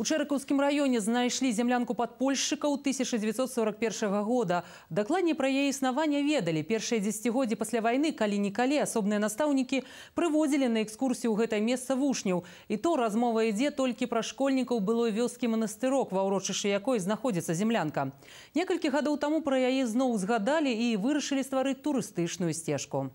У Чэракаўскім раёне знайшлі зямлянку падпольшчыкаў 1941 года. Дакладней пра яе існаванне ведалі. Першыя дзесяцігоддзі пасля вайны калі-нікалі асобныя настаўнікі прыводзілі на экскурсію ў гэтае месца вучняў. І то размова ідзе толькі пра школьнікаў былой вёскі манастырок, ва ўрочышы якой знаходзіцца землянка. Некалькі гадоў таму пра яе зноў згадалі і вырашылі стварыць турыстычную сцежку.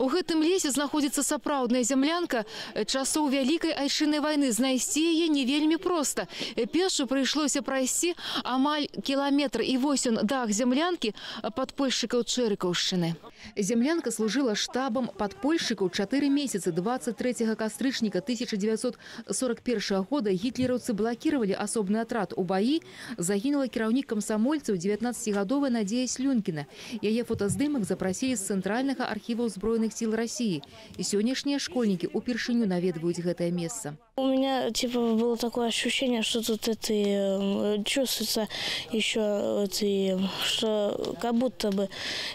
У гэтым лесе знаходзіцца сапраўдная зямлянка часоў вялікай айчыннай вайны. Знайсці яе не вельмі проста. Пешу прыйшлося прайсці амаль кіламетр і вось ён дах зямлянкі падпольшчыкаў Чэрыкаўшчыны. Зямлянка служыла штабам падпольшчыкаў 4 месяцы 23 кастрычніка 1941 года гітлераўцы блакіравалі асобны атрад у баі, загінула кіраўнік камсамольцаў 19гадовая Надзея Слюнкіна. Яе фотаздымак запрасілі з цэнтральнага архіва ўзброеных сіл России. І сённяшнія школьнікі ўпершыню наведваюць гэтае месца. У меня типа было такое ощущение, что тут это э, чувствуется еще эти, что как будто бы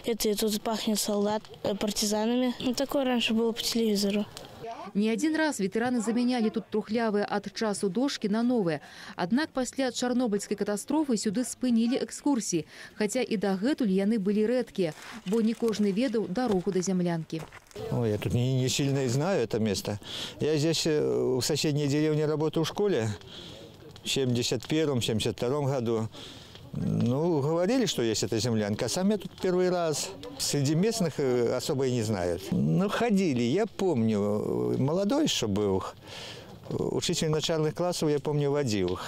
это тут пахнет солдат э, партизанами. Ну, такое раньше было по телевизору. Не один раз ветераны заменяли тут трухлявыя ад часу дошки на новыя. Аднак пасля чарнобыльскай катастрофы сюды спынілі экскурсіі, хаця і дагэтуль яны былі рэдкія, бо не кожны ведаў дарогу да зямлянкі. Ой, я тут не, не сильно и знаю это место. Я здесь э, в соседней деревне работаю в школе в 71-72 году. Ну, говорили, что есть эта землянка, а сам я тут первый раз. Среди местных э, особо и не знают. Ну, ходили, я помню, э, молодой еще был. Учитель начальных классов, я помню, водил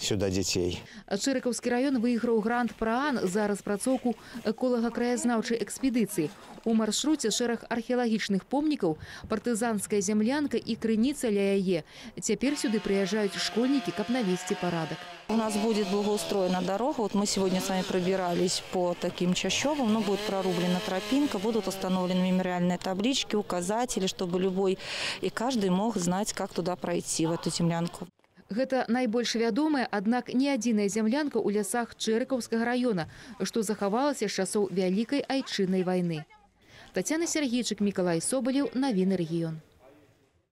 сюда детей. Чэрыкаўскі раён выйграў грант праан за распрацоўку эколага-краязнаўчай экспедыцыі. У маршруце шэраг археалагічных помнікаў, партызанская зямлянка і крыніца ля яе. Цяпер сюды прыязджаюць школьнікі, каб навесці парадак. У нас будет благоустроена дорога. Вот мы сегодня с вами пробирались по таким чащобам. Ну, будет прорублена тропинка, будут установлены мемориальные таблички, указатели, чтобы любой и каждый мог знать, как туда пройти, в эту землянку. Гэта найбольш вядомая, аднак не адзіная зямлянка ў лясах Чэрыкаўскага раёна, што захавалася з часоў вялікай айчыннай вайны. Тацяна Сергейчык, Мікалай Собалеў, навіны рэгіён.